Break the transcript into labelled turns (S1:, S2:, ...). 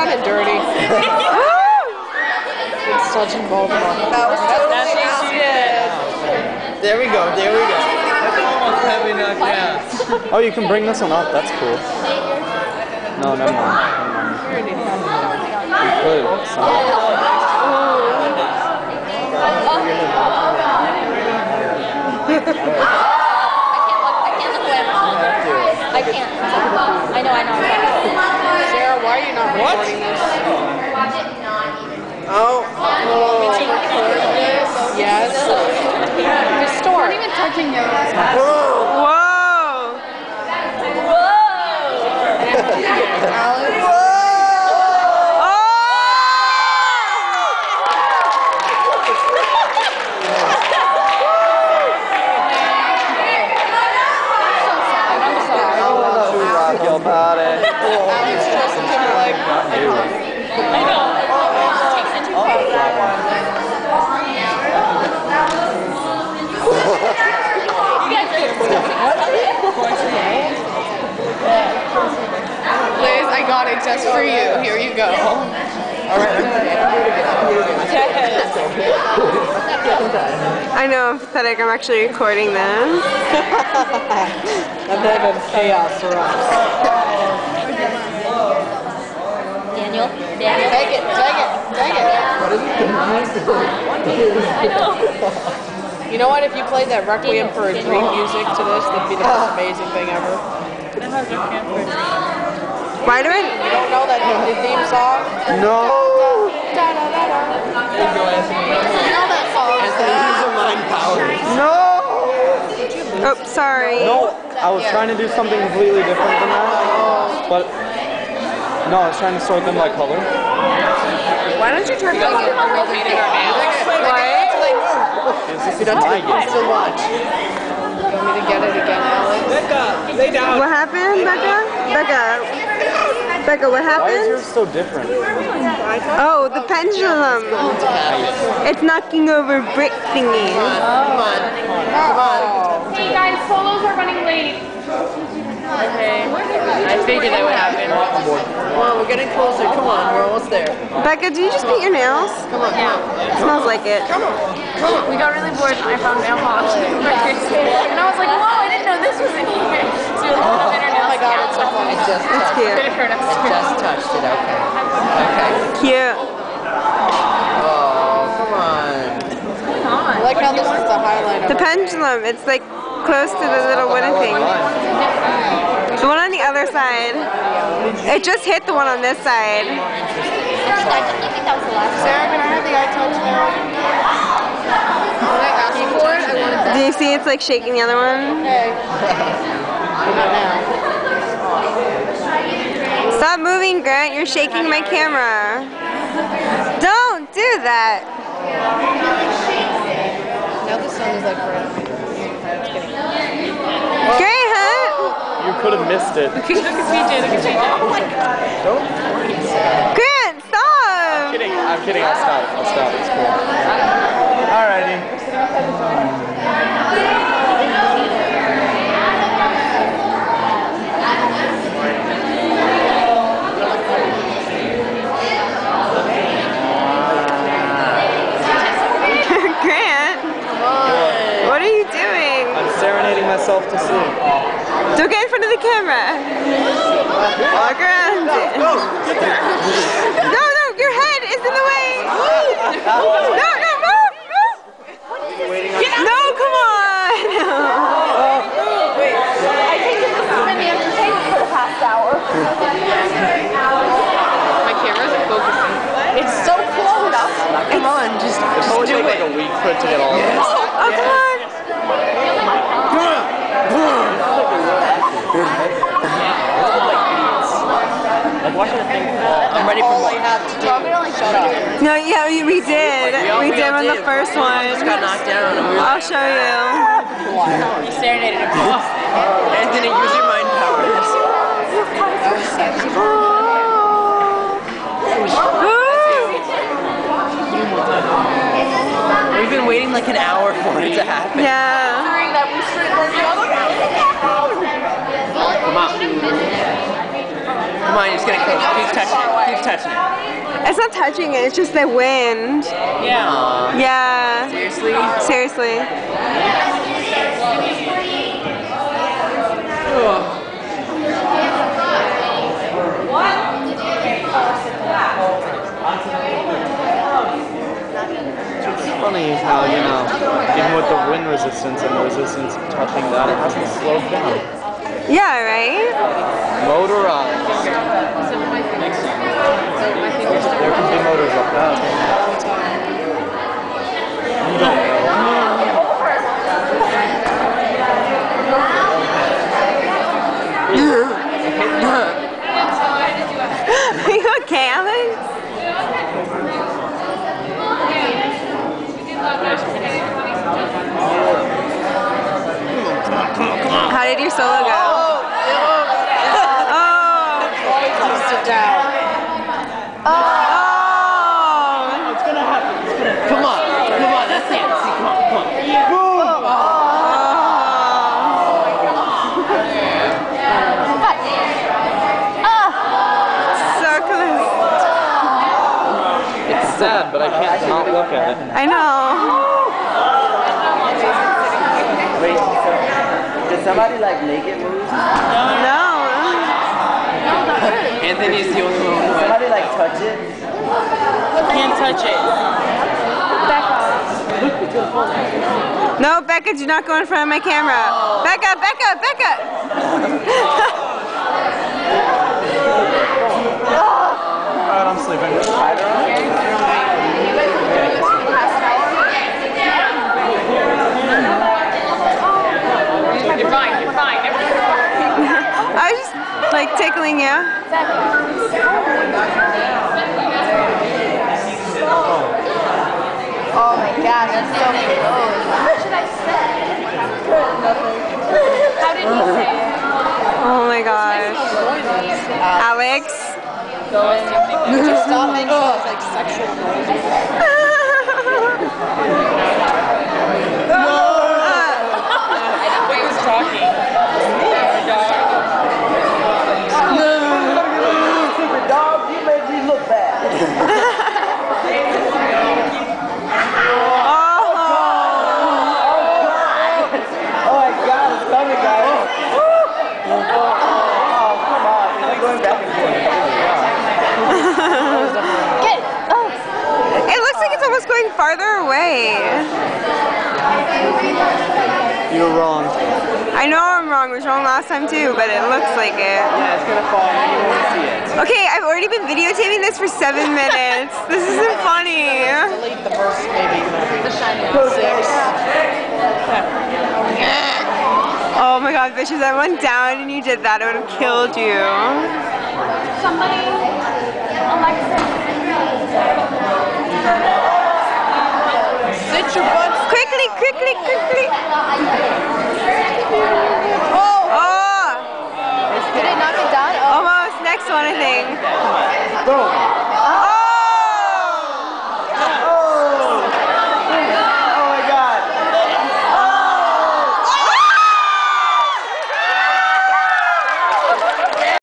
S1: kind of dirty. it's such in That was totally
S2: There we go, there we go.
S3: Almost heavy enough, yeah.
S4: Oh, you can bring this one up. That's cool. No, never mind. Never mind. You could. So.
S5: I can't. I know, I know.
S1: Sarah, why are you not recording this?
S2: Oh,
S1: Yes. Restore.
S5: Not even touching you.
S2: whoa.
S6: Whoa!
S1: I'm sorry.
S4: Too rock your body.
S1: Alex Justin Timberlake. Liz, I got just for you. Here you go.
S6: I know, I'm pathetic. I'm actually recording this.
S1: And then it's chaos erupts.
S5: Daniel? Daniel?
S1: Take it, take it, take it. You know what? If you played that Requiem for a Dream music to this, that'd be the most amazing thing ever.
S6: Why do I?
S1: You don't know that the theme song?
S4: No.
S1: You know that song?
S2: These are mind powers.
S4: No.
S6: Oh, sorry.
S4: No. I was trying to do something completely different than that. But no, I was trying to sort them by color.
S6: Why don't you turn it on?
S4: This is my game.
S1: So much. You want me to get it again, Alex?
S3: Becca, lay down.
S6: What happened, Becca? Becca. Becca, what
S4: Why is
S6: happened?
S4: yours so different?
S6: Oh, the pendulum. It's knocking over brick thingies.
S2: Come on, come on.
S5: Hey guys, solos are running late.
S7: Okay. I figured that would happen.
S2: Come on, we're getting closer. Come on, we're almost there.
S6: Becca, do you just paint your nails?
S2: Come on, come on.
S6: smells like it. Come on. Come on.
S7: We got really bored and I found mailbox. and I was like, whoa, I didn't know this was in here. So we looked up internet.
S1: Oh my god, it's so funny.
S2: I just
S6: It's
S2: touched
S6: cute.
S2: it. I just touched it. Okay. Okay.
S6: Cute.
S2: Oh, come on.
S1: I like how this is the highlight
S6: The pendulum, it's like close to the little wooden thing. The one on the other side. It just hit the one on this side.
S5: I think that was the last
S1: Sarah, can I have the eye touch now? When I asked you for it, I wanted that.
S6: Do you see it's like shaking the other one?
S1: Okay. Not now.
S6: Stop moving, Grant. You're shaking my camera. Don't do that.
S1: Now the sun is like red.
S6: Grant!
S4: You could have missed it.
S7: Look at PJ, look at PJ. Oh my god.
S6: Grant, stop!
S4: kidding. I'm kidding. I'll stop. I'll stop. It's cool. Alrighty.
S6: Grant, what are you doing?
S4: I'm serenading myself to sleep.
S6: Don't get in front of the camera. Oh, Walk around. No, no, your head is in the way. No, no, move, move. No, come on.
S1: My camera's focusing. It's so close.
S2: Come on, just,
S4: It
S2: just
S4: probably
S2: do
S4: take like
S2: it.
S4: a week for it to get all this.
S6: Oh, come on.
S4: Like watching the thing fall.
S2: I'm ready for
S1: All I
S2: more.
S1: have to do. Shut up.
S6: No, yeah, we, we did.
S2: all-
S6: We did on the first
S2: Just got
S6: one.
S2: knocked down. we
S6: I'll show you.
S7: He serenaded him.
S2: Anthony, use your mind powers. We've been waiting like an hour for it to happen.
S6: Yeah.
S2: Come on. Come on, you're just gonna keep, keep touching it. Keep touching it.
S6: It's not touching it, it's just the wind.
S2: Yeah.
S6: Yeah.
S2: Seriously?
S6: Seriously.
S4: It's funny how, you know, even with the wind resistance and the resistance touching that, it hasn't slowed down.
S6: Yeah, right?
S4: Motorized. There can be motors up that. You
S6: okay? How did your solo go? Oh.
S2: Sit down.
S6: Oh.
S2: Come on. Come on. That's it. See, come on. Come on.
S6: So close.
S4: It's sad, but I can't not look at it.
S6: I know.
S2: Wait, did somebody like make it move?
S6: No.
S2: Anthony's the only one who
S8: Somebody like touch it.
S2: can't touch it.
S6: No, Becca, do not go in front of my camera. Becca, Becca, Becca.
S4: Alright, I'm sleeping.
S7: You're fine, you're fine.
S6: I was just like tickling you.
S5: Oh my gosh, so. What should I say?
S7: How did he say it?
S6: Oh my gosh. Alex.
S1: Just stop making those like sexual noises.
S2: Wait, who's talking?
S8: Stupid dog, you made me look bad. Oh my god, it's coming, guys. Oh, oh, come on. It's going back and forth.
S5: Get Oh,
S6: It looks like it's farther away.
S4: You're wrong.
S6: I know I'm wrong. It was wrong last time too, but it looks like it.
S4: Yeah, it's gonna fall you won't see it.
S6: Okay, I've already been videotaping this for seven minutes. This isn't funny.
S1: Delete the first maybe six.
S6: Oh my god, bitches, I went down and you did that. I would have killed you.
S5: somebody. Alexa.
S1: Sit your butts.
S6: Quickly, quickly, quickly.
S1: Oh!
S6: Oh,
S5: Did it knock it down? Oh.
S6: almost. Next one, I think.
S4: Boom.